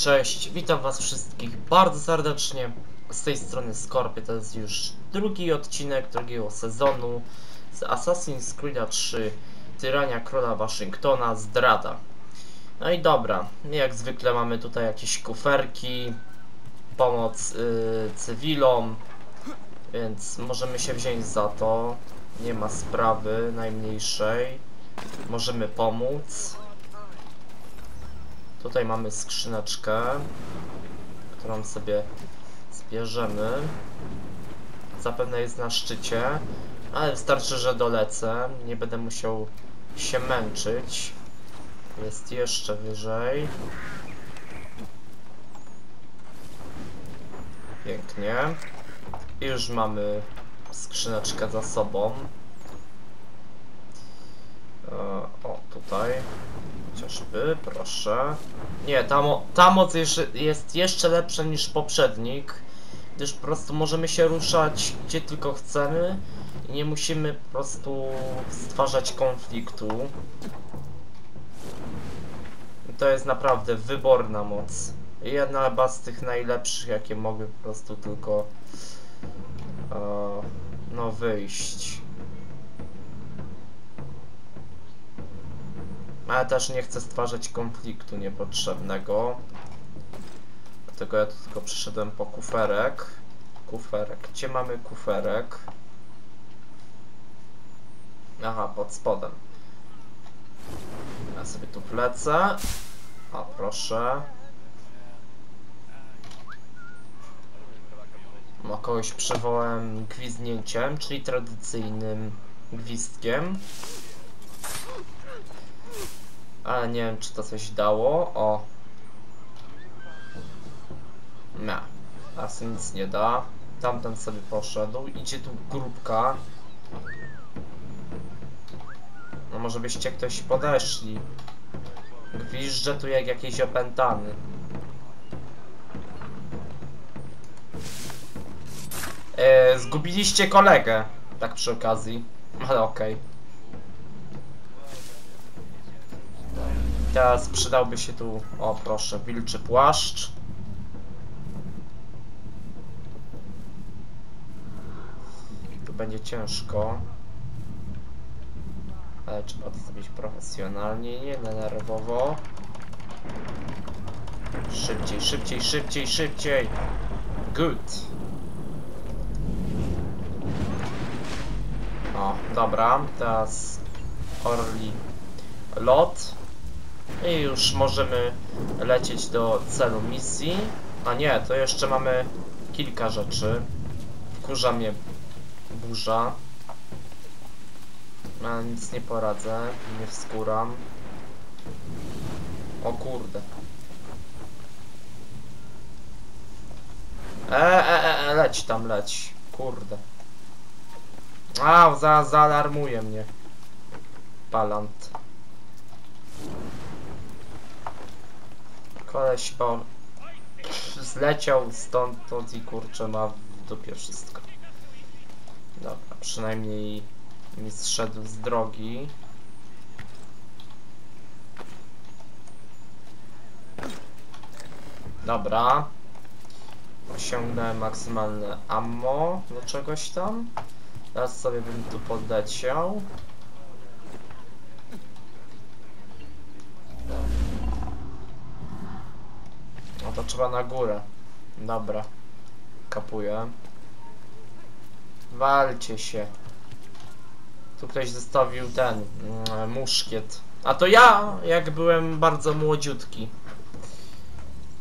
cześć, witam was wszystkich bardzo serdecznie. Z tej strony Scorpio, to jest już drugi odcinek drugiego sezonu z Assassin's Creed 3 Tyrania Króla Waszyngtona Zdrada. No i dobra, jak zwykle mamy tutaj jakieś kuferki, pomoc yy, cywilom, więc możemy się wziąć za to. Nie ma sprawy najmniejszej. Możemy pomóc. Tutaj mamy skrzyneczkę, którą sobie zbierzemy. Zapewne jest na szczycie, ale wystarczy, że dolecę. Nie będę musiał się męczyć. Jest jeszcze wyżej. Pięknie. I już mamy skrzyneczkę za sobą. E, o, tutaj. Chociażby, proszę. Nie, ta, mo ta moc jest jeszcze lepsza niż poprzednik, gdyż po prostu możemy się ruszać gdzie tylko chcemy i nie musimy po prostu stwarzać konfliktu. To jest naprawdę wyborna moc. Jedna z tych najlepszych, jakie mogę po prostu tylko e, no wyjść. Ale też nie chcę stwarzać konfliktu niepotrzebnego. Dlatego ja tylko przyszedłem po kuferek. Kuferek. Gdzie mamy kuferek? Aha, pod spodem. Ja sobie tu wlecę. A proszę. No, kogoś przywołałem gwizdnięciem, czyli tradycyjnym gwizdkiem. Ale nie wiem, czy to coś dało. O. Nie. Teraz nic nie da. Tamten sobie poszedł. Idzie tu grupka. No może byście ktoś podeszli. Gwizdże tu jak jakiś opętany. E, zgubiliście kolegę. Tak przy okazji. Ale okej. Teraz przydałby się tu, o proszę, wilczy płaszcz. Tu będzie ciężko. Ale trzeba to zrobić profesjonalnie, nie nerwowo. Szybciej, szybciej, szybciej, szybciej. Good. O, dobra, teraz orli lot. I już możemy lecieć do celu misji. A nie, to jeszcze mamy kilka rzeczy. Wkurza mnie burza. Ale nic nie poradzę, nie wskuram. O kurde. E, e, e, e, leć tam, leć. Kurde. A, za, zaalarmuje mnie. Palant. Koleś bo zleciał stąd i kurczę ma w dupie wszystko. Dobra, przynajmniej mi zszedł z drogi. Dobra. Osiągnąłem maksymalne ammo do czegoś tam. Teraz sobie bym tu podleciał. No to trzeba na górę. Dobra. Kapuję. Walcie się. Tu ktoś zostawił ten mm, muszkiet. A to ja, jak byłem bardzo młodziutki.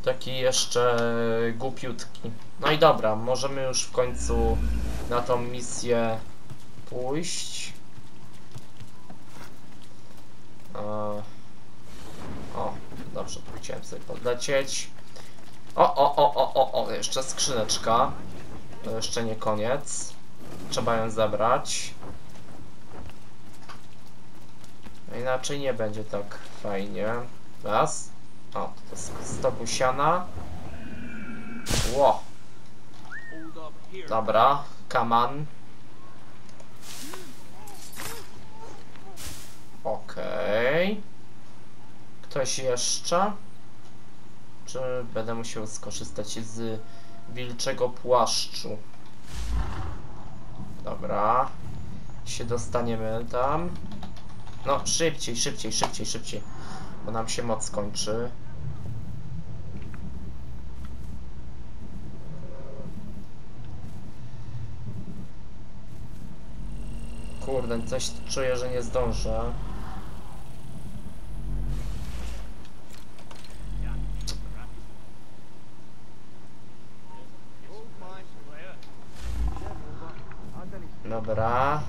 Taki jeszcze głupiutki. No i dobra, możemy już w końcu na tą misję pójść. Eee, o, dobrze, tu chciałem sobie podlecieć. O, o, o, o, o, o, jeszcze skrzyneczka. To jeszcze nie koniec. Trzeba ją zabrać. No inaczej nie będzie tak fajnie. Raz. O, to jest stoku siana. Ło. Dobra, kaman. Okej. Ktoś jeszcze? Czy będę musiał skorzystać z wilczego płaszczu. Dobra. Się dostaniemy tam. No, szybciej, szybciej, szybciej, szybciej. Bo nam się moc kończy. Kurde, coś czuję, że nie zdążę. Dobra.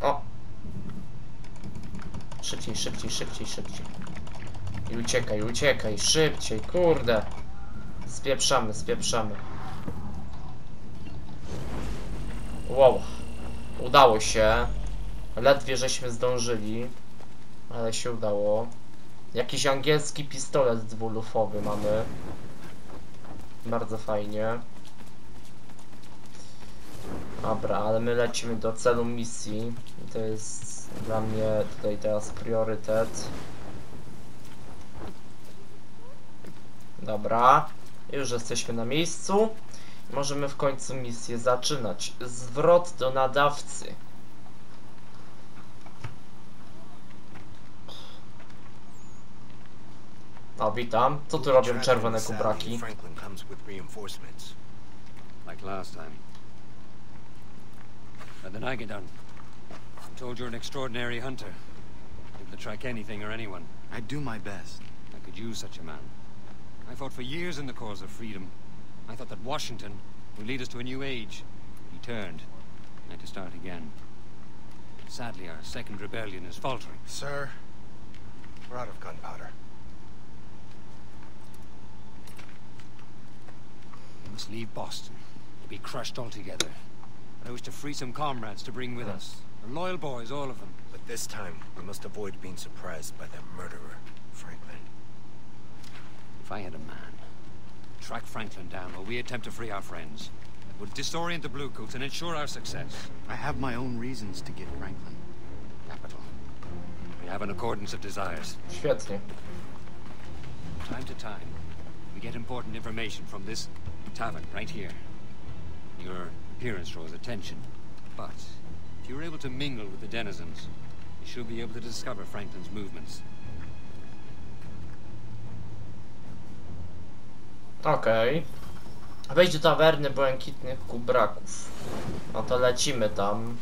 O! Szybciej, szybciej, szybciej, szybciej. I uciekaj, uciekaj, szybciej, kurde. Spieprzamy, spieprzamy. Wow. Udało się. Ledwie żeśmy zdążyli. Ale się udało. Jakiś angielski pistolet dwulufowy mamy. Bardzo fajnie. Dobra, ale my lecimy do celu misji. I to jest dla mnie tutaj teraz priorytet. Dobra, już jesteśmy na miejscu. Możemy w końcu misję zaczynać. Zwrot do nadawcy. O, witam. Co tu robią czerwone kubraki? Like last time. How did I get on? I'm told you're an extraordinary hunter. Able to track anything or anyone. I do my best. I could use such a man. I fought for years in the cause of freedom. I thought that Washington would lead us to a new age. He turned. I had to start again. Sadly, our second rebellion is faltering. Sir, we're out of gunpowder. We must leave Boston to be crushed altogether. But I wish to free some comrades to bring with us. They're loyal boys, all of them. But this time, we must avoid being surprised by that murderer, Franklin. If I had a man, track Franklin down while we attempt to free our friends, it would disorient the Bluecoats and ensure our success. I have my own reasons to get Franklin. Capital. We have an accordance of desires. Świetnie. From time to time, we get important information from this tavern right here. Your appearance draws attention, but if you're able to mingle with the denizens, you should be able to discover Franklin's movements. Okej. Wejdź do tawerny błękitnych kubraków. No to lecimy tam.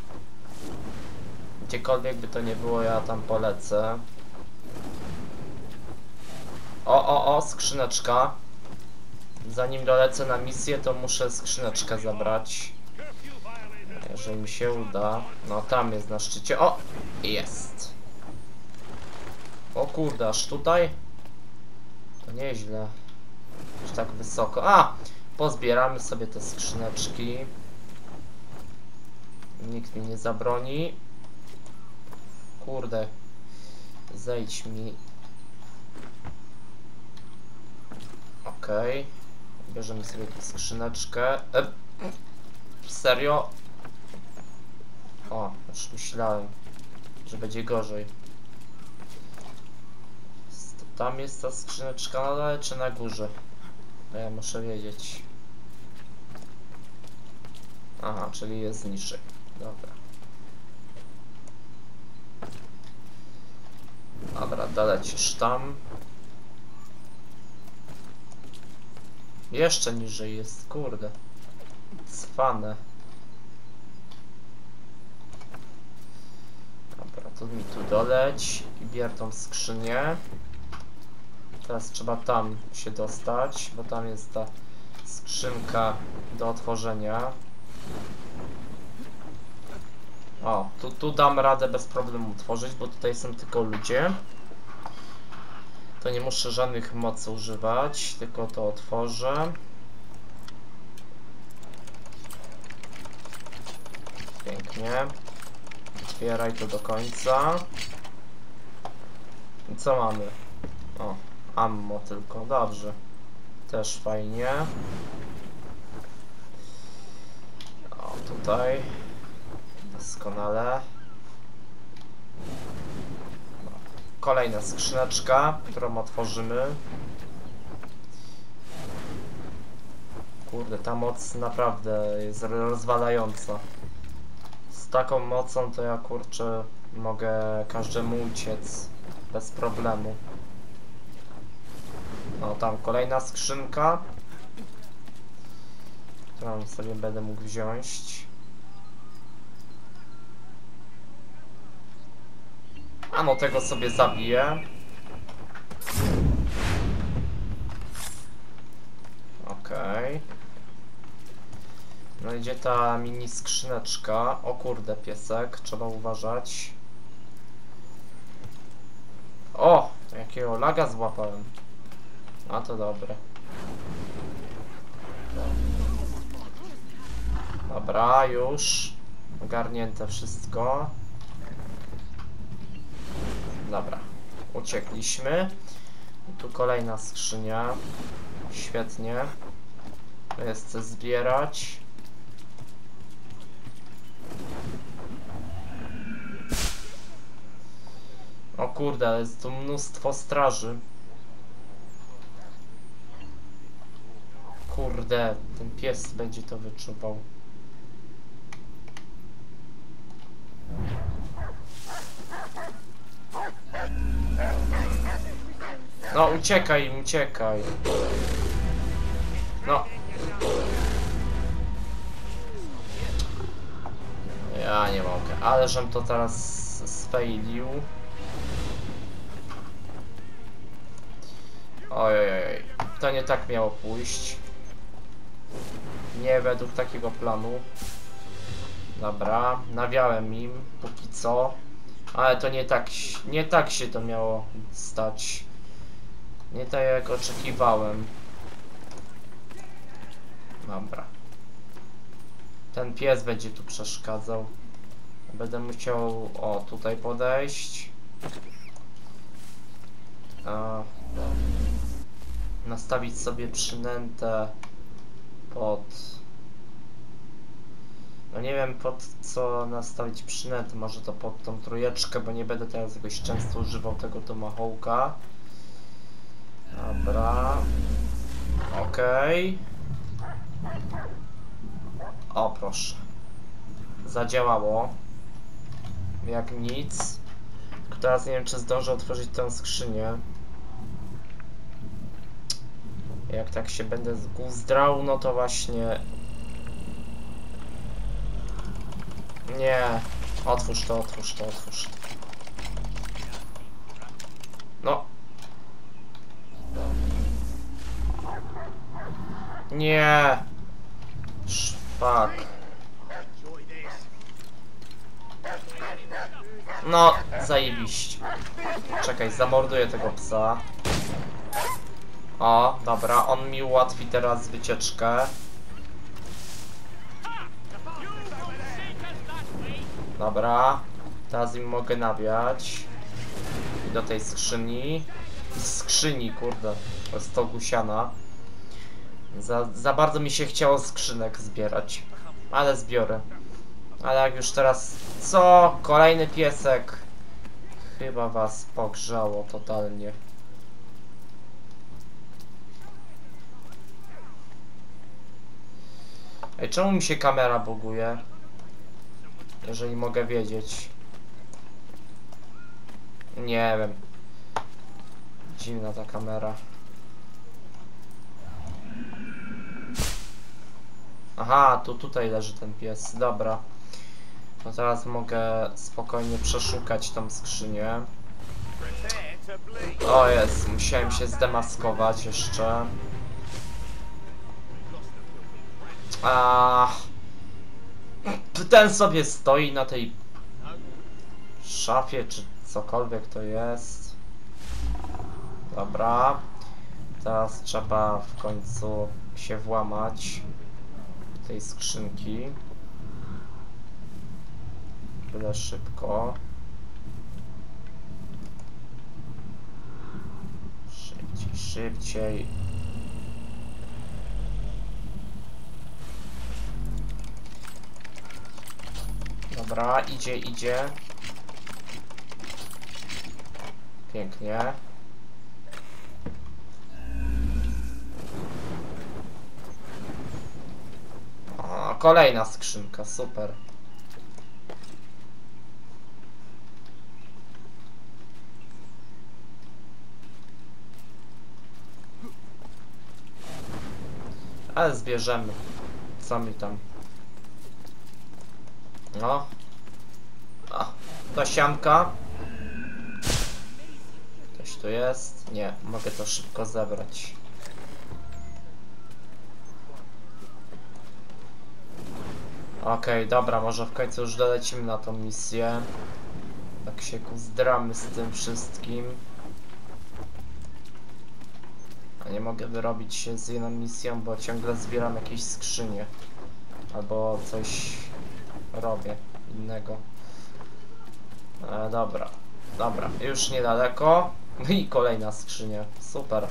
Gdziekolwiek by to nie było, ja tam polecę. O, o, o, skrzyneczka. Zanim dolecę na misję, to muszę skrzyneczkę zabrać. Jeżeli mi się uda. No, tam jest na szczycie. O! Jest. O kurde, aż tutaj? To nieźle. Aż tak wysoko. A! Pozbieramy sobie te skrzyneczki. Nikt mi nie zabroni. Kurde. Zejdź mi. Okej. Bierzemy sobie skrzyneczkę. E, serio? O, już myślałem, że będzie gorzej. Tam jest ta skrzyneczka na dole czy na górze? To ja muszę wiedzieć. Aha, czyli jest niżej. Dobra. Dobra, dolecisz tam. Jeszcze niżej jest, kurde. Cwane. Dobra, to mi tu doleć i bier tą skrzynię. Teraz trzeba tam się dostać, bo tam jest ta skrzynka do otworzenia. O, tu, tu dam radę bez problemu otworzyć, bo tutaj są tylko ludzie. To nie muszę żadnych mocy używać, tylko to otworzę. Pięknie. Otwieraj to do końca. I co mamy? O, ammo tylko, dobrze. Też fajnie. O, tutaj. Doskonale. Kolejna skrzyneczka, którą otworzymy. Kurde, ta moc naprawdę jest rozwalająca. Z taką mocą to ja kurczę mogę każdemu uciec bez problemu. No tam kolejna skrzynka. Którą sobie będę mógł wziąć. A no tego sobie zabiję. Okej. No idzie ta mini skrzyneczka. O kurde, piesek, trzeba uważać. O! Jakiego laga złapałem. A to dobre. Dobra, już. Ogarnięte wszystko. Dobra. Uciekliśmy. I tu kolejna skrzynia. Świetnie. To jest co zbierać. O kurde, ale jest tu mnóstwo straży. Kurde, ten pies będzie to wyczuwał. No, uciekaj, uciekaj. Ja nie mogę, ale żem to teraz sfailił. Ojej, to nie tak miało pójść. Nie według takiego planu. Dobra, nawiałem im póki co. Ale to nie tak, nie tak się to miało stać. Nie tak jak oczekiwałem. Dobra. Ten pies będzie tu przeszkadzał. Będę musiał, o, tutaj podejść. A, nastawić sobie przynętę pod... No nie wiem pod co nastawić przynętę, może to pod tą trójeczkę, bo nie będę teraz jakoś często używał tego tomahawka. Dobra. Okej. O proszę. Zadziałało. Jak nic. Teraz nie wiem czy zdążę otworzyć tę skrzynię. Jak tak się będę zguzdrał, no to właśnie... Nie. Otwórz to, otwórz to, otwórz to. No. Nie. Szpak. No, zajebiście. Czekaj, zamorduję tego psa. O, dobra, on mi ułatwi teraz wycieczkę. Dobra, teraz im mogę nawiać. I do tej skrzyni. Skrzyni, kurde, to jest to gusiana. Za, za bardzo mi się chciało skrzynek zbierać. Ale zbiorę. Ale jak już teraz... Co? Kolejny piesek. Chyba was pogrzało totalnie. Ej, czemu mi się kamera buguje? Jeżeli mogę wiedzieć. Nie wiem. Dziwna ta kamera. Aha, tu tutaj leży ten pies. Dobra. No teraz mogę spokojnie przeszukać tą skrzynię. O jest, musiałem się zdemaskować jeszcze. A ten sobie stoi na tej szafie, czy cokolwiek to jest. Dobra. Teraz trzeba w końcu się włamać tej skrzynki. Byle szybko. Szybciej, szybciej. Dobra, idzie, idzie. Pięknie. Kolejna skrzynka, super. Ale zbierzemy. Co mi tam? No. A, to sianka. Ktoś tu jest? Nie, mogę to szybko zebrać. Okej, dobra, może w końcu już dolecimy na tą misję. Tak się zdramy z tym wszystkim. A nie mogę wyrobić się z jedną misją, bo ciągle zbieram jakieś skrzynie. Albo coś robię innego. E, dobra, dobra, już niedaleko. No i kolejna skrzynia, super.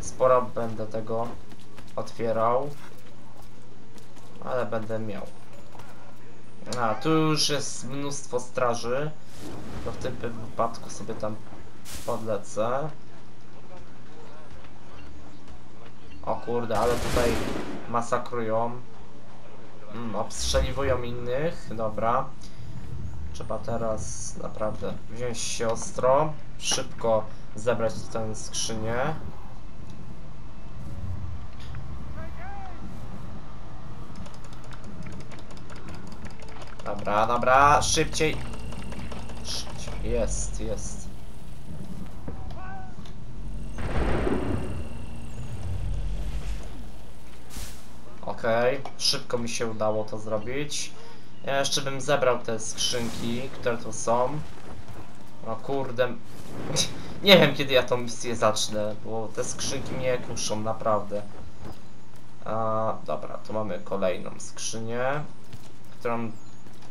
Sporo będę tego otwierał. Ale będę miał. A, tu już jest mnóstwo straży. To w tym wypadku sobie tam podlecę. O kurde, ale tutaj masakrują. Mm, obstrzeliwują innych, dobra. Trzeba teraz naprawdę wziąć się ostro, szybko zebrać tę skrzynię. Dobra, dobra, szybciej. Szybciej. Jest, jest. Okej, szybko mi się udało to zrobić. Ja jeszcze bym zebrał te skrzynki, które tu są. O kurde. Nie wiem kiedy ja tą misję zacznę, bo te skrzynki mnie kuszą, naprawdę. A, dobra, tu mamy kolejną skrzynię, którą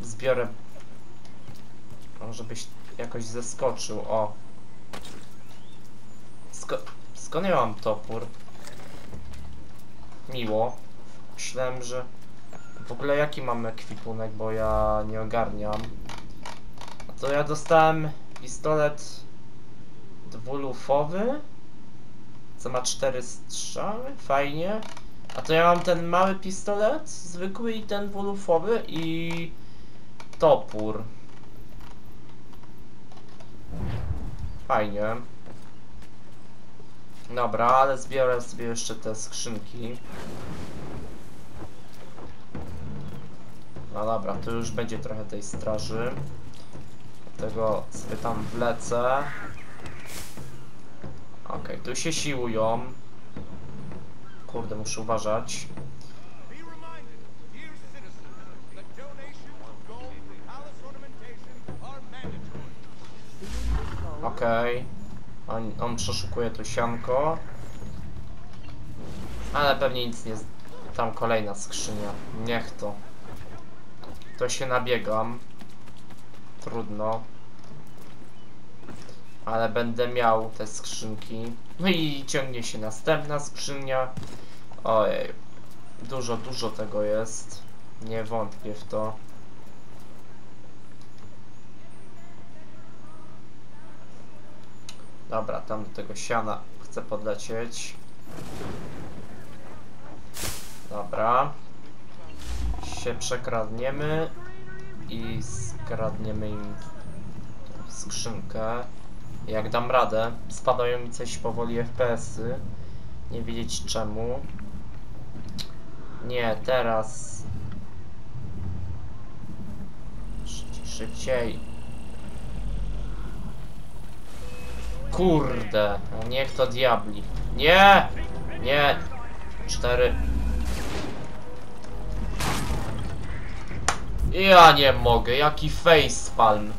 zbiorę. Może byś jakoś zeskoczył, o. Sko skąd ja mam topór? Miło. Myślałem, że... W ogóle jaki mam ekwipunek, bo ja nie ogarniam. To ja dostałem pistolet dwulufowy, co ma cztery strzały, fajnie. A to ja mam ten mały pistolet, zwykły i ten dwulufowy i topór. Fajnie. Dobra, ale zbiorę sobie jeszcze te skrzynki. No dobra, tu już będzie trochę tej straży. Dlatego sobie tam wlecę. Okej, tu się siłują. Kurde, muszę uważać. Be reminded, dear citizens, that donations of gold and palace ornamentation are Okej. On, on przeszukuje to sianko. Ale pewnie nic nie... Tam kolejna skrzynia. Niech to. To się nabiegam. Trudno. Ale będę miał te skrzynki. No i ciągnie się następna skrzynia. Ojej. Dużo, dużo tego jest. Nie wątpię w to. Dobra, tam do tego siana chcę podlecieć. Dobra. Się przekradniemy i skradniemy im skrzynkę. Jak dam radę, spadają mi coś powoli FPS-y. Nie wiedzieć czemu. Nie, teraz. Szybciej, szybciej. Kurde, no niech to diabli. Nie! Nie! Cztery. Ja nie mogę, jaki facepalm.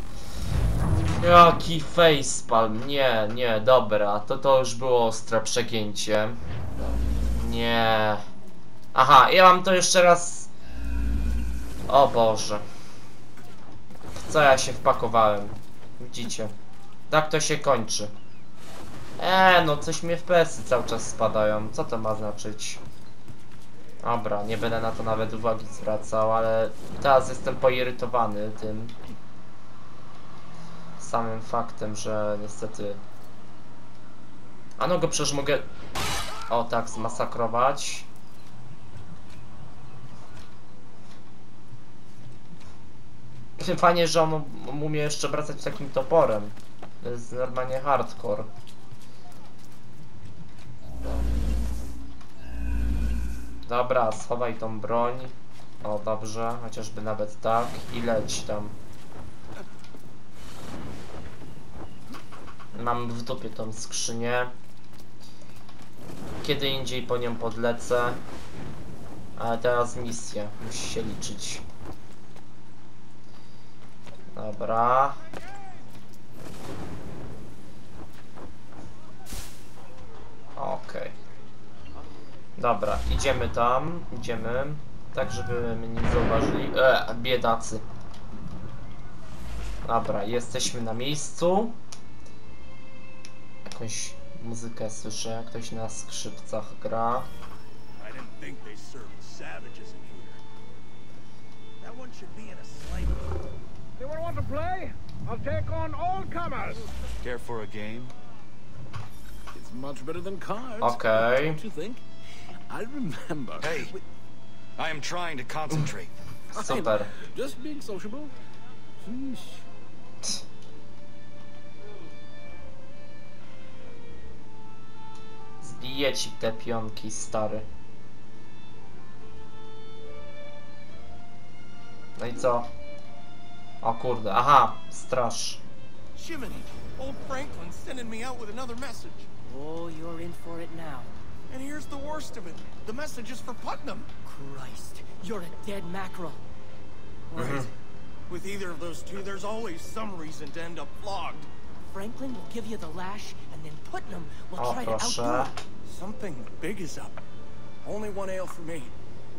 Jaki facepalm. Nie, nie, dobra, to to już było ostre przegięcie. Nie. Aha, ja mam to jeszcze raz. O Boże. W co ja się wpakowałem? Widzicie? Tak to się kończy. Eee, no coś mnie FPS-y cały czas spadają. Co to ma znaczyć? Dobra, nie będę na to nawet uwagi zwracał, ale teraz jestem poirytowany tym samym faktem, że niestety... A no go przecież mogę... O tak, zmasakrować. Fajnie, że on um- umie jeszcze wracać takim toporem. To jest normalnie hardcore. Dobra, schowaj tą broń. O, dobrze, chociażby nawet tak. I leć tam. Mam w dupie tą skrzynię. Kiedy indziej po nią podlecę. Ale teraz misja. Musi się liczyć. Dobra. Okej. Dobra, idziemy tam, idziemy. Tak, żeby mnie nie zauważyli. E, biedacy. Dobra, jesteśmy na miejscu. Jakąś muzykę słyszę, ktoś na skrzypcach gra. I didn't think they served savages in here. That one should be in a slave. Anyone want to play? I'll take on all comers. Care for a game? It's much better than cards. Okej. Don't you think? I remember. Hey, I am trying to concentrate. Super. Just being sociable. Sheesh. Zbiję ci te pionki, stary. No i co? O kurde, aha, straż. Jiminy, old Franklin's sending me out with another message. Oh, you're in for it now. And here's the worst of it. The message is for Putnam. Christ, you're a dead mackerel. Right. Mm-hmm. With either of those two, there's always some reason to end up flogged. Franklin will give you the lash, and then Putnam will O try to outdo proszę. him. Something big is up. Only one ale for me.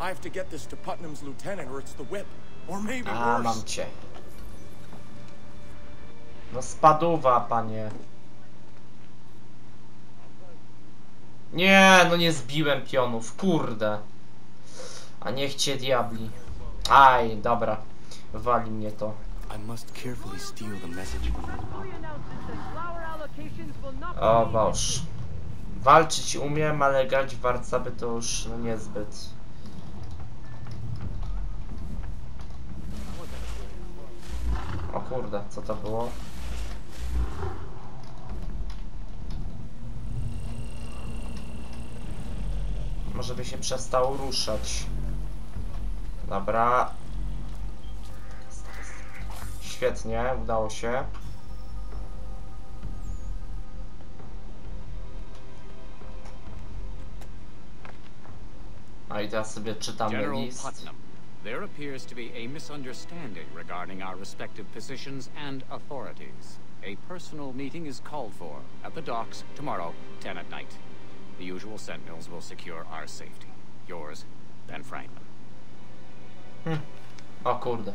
I have to get this to Putnam's lieutenant, or it's the whip. Or maybe ah, A, worse. mam cię. No spaduwa, panie. Nie, no nie zbiłem pionów, kurde. A niech cię diabli. Aj, dobra. Wali mnie to. O Boż. Walczyć umiem, ale grać w warcaby to już no, niezbyt. O kurde, co to było? Może by się przestał ruszać. Dobra. Świetnie, udało się. A i teraz sobie czytamy list. There appears to be a misunderstanding regarding our respective positions and authorities. A personal meeting is called for at the docks tomorrow, 10 at night. The usual sentinels will secure our safety. Yours, Ben Franklin. O kurde.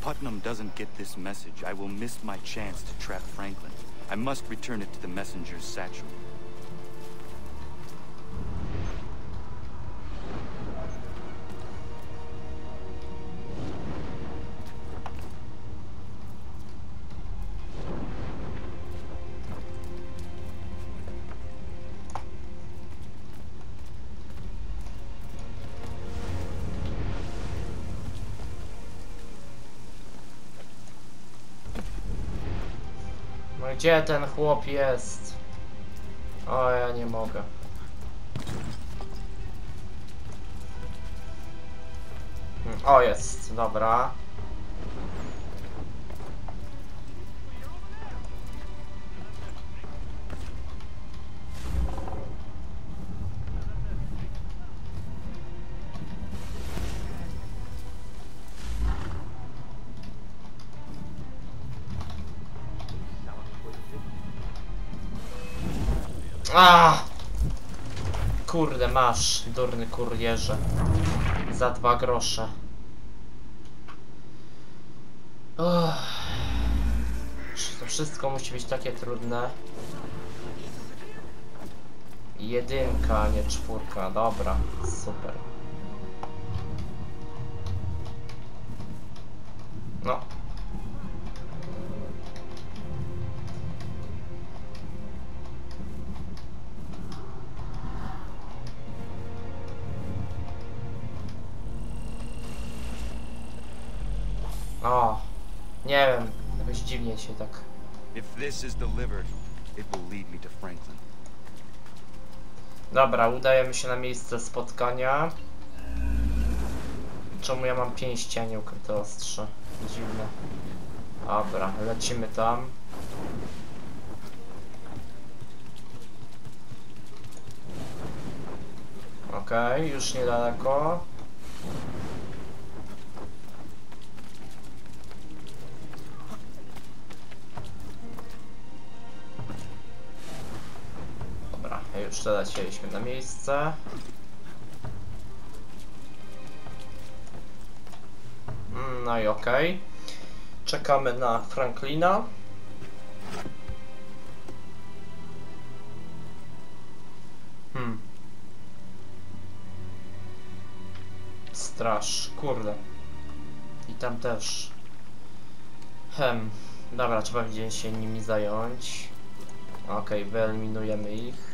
Putnam doesn't get this message. I will miss my chance to trap Franklin. I must return it to the messenger's satchel. Gdzie ten chłop jest? O, ja nie mogę. Hmm, O, jest, dobra. A! Kurde, masz, durny kurierze. Za dwa grosze. Uff. To wszystko musi być takie trudne? Jedynka, nie czwórka. Dobra, super. This is delivered, it will lead me to Franklin. Dobra, udajemy się na miejsce spotkania. Czemu ja mam pięści, a nie ukryte ostrze? Dziwne. Dobra, lecimy tam. Okej, już niedaleko. Już dolecieliśmy na miejsce. Mm, No i okej. Czekamy na Franklina. Hmm. Straż, kurde. I tam też. Hem. Dobra, trzeba będzie się nimi zająć. Okej, wyeliminujemy ich.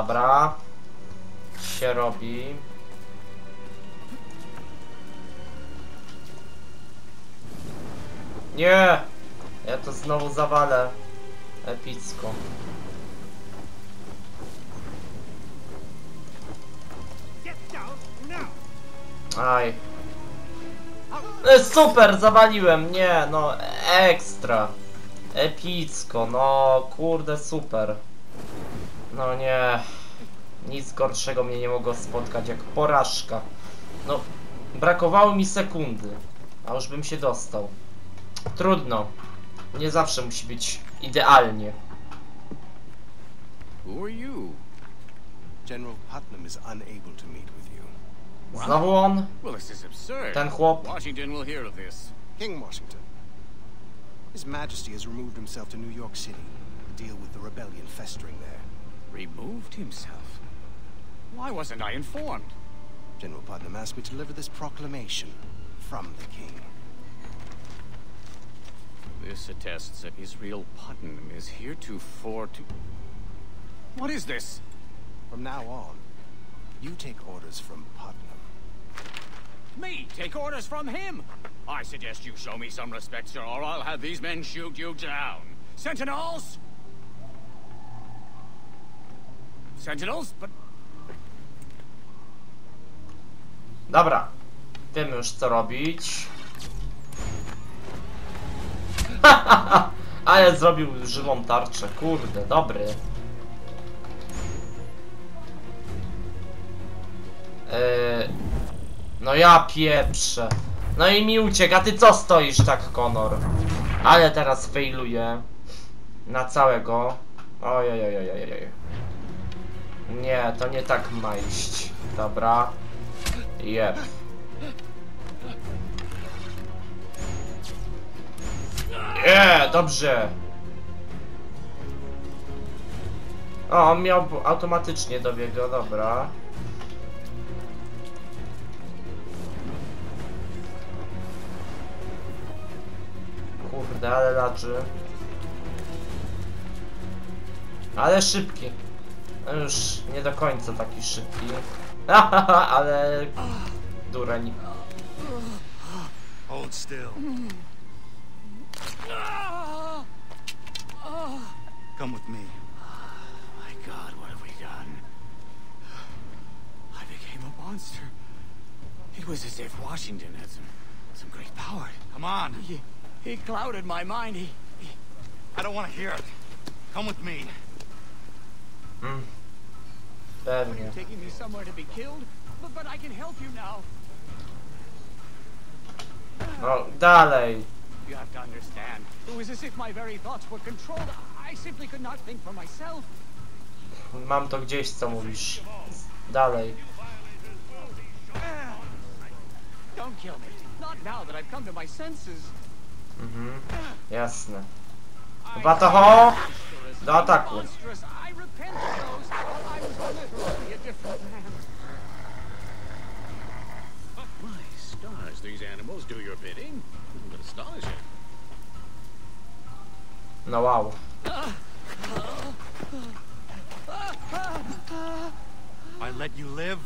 Dobra. Się robi. Nie! Ja to znowu zawalę. Epicko. Aj. E, super, zawaliłem, nie, no ekstra. Epicko, no kurde super. No nie. Nic gorszego mnie nie mogło spotkać jak porażka. No, brakowało mi sekundy, a już bym się dostał. Trudno. Nie zawsze musi być idealnie. Who are you? General Putnam is unable to meet with you. Znowu on? Well, this is absurd. Ten chłop? Washington will hear of this. King Washington. His Majesty has removed himself to New York City to deal with the rebellion festering there. Removed himself? Why wasn't I informed? General Putnam asked me to deliver this proclamation from the king. This attests that Israel Putnam is heretofore to... What is this? From now on, you take orders from Putnam. Me take orders from him? I suggest you show me some respect, sir, or I'll have these men shoot you down. Sentinels? Sentinels? But Dobra. Wiemy już co robić. Ale zrobił żywą tarczę, kurde, dobry. Yy, no ja pieprzę. No i mi ucieka, a ty co stoisz tak, Konor? Ale teraz failuję. Na całego. Ojojojojojoj. Nie, to nie tak ma iść. Dobra. Jep. Nie, dobrze. O, on miał automatycznie dobiegł, dobra. Kurde, ale ladży. Ale szybki. No już nie do końca taki szybki. ale dureń. Hold still. Come with me. My God, what have we done? I became a monster. It was as if Washington had some, some great power. Come on. He, he clouded my mind. He, he, I don't want to hear it. Come with me. Mm. are Pewnie. you taking me somewhere to be killed? But, but I can help you now. No, dalej. You have to understand. It was as if my very thoughts were controlled. I simply could not think for myself. Mam to gdzieś, co mówisz. Dalej. Don't kill me. Not now that I've come to my senses. Mhm. Jasne. Chyba to ho! Do ataku. Monstrous. I repent of those. I was literally a different man. My stars, as these animals do your bidding. But astonishing. No wow. I let you live?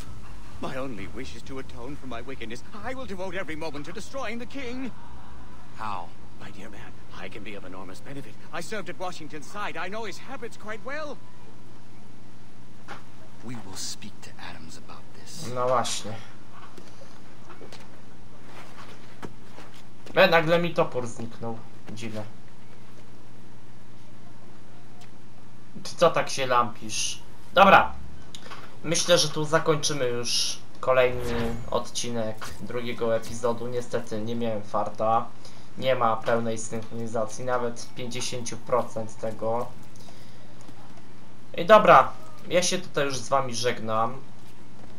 My only wish is to atone for my wickedness. I will devote every moment to destroying the king. How? My dear man, I can be of enormous benefit. I served at Washington's side. I know his habits quite well. We will speak to Adams about this. No właśnie. E, nagle mi topór zniknął. Dziwne. Czy co tak się lampisz? Dobra. Myślę, że tu zakończymy już kolejny odcinek drugiego epizodu. Niestety nie miałem farta. Nie ma pełnej synchronizacji, nawet 50% tego. I dobra, ja się tutaj już z wami żegnam.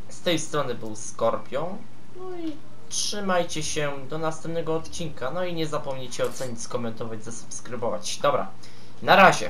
Z tej strony był Skorpion. No i trzymajcie się do następnego odcinka. No i nie zapomnijcie ocenić, skomentować, zasubskrybować. Dobra, na razie.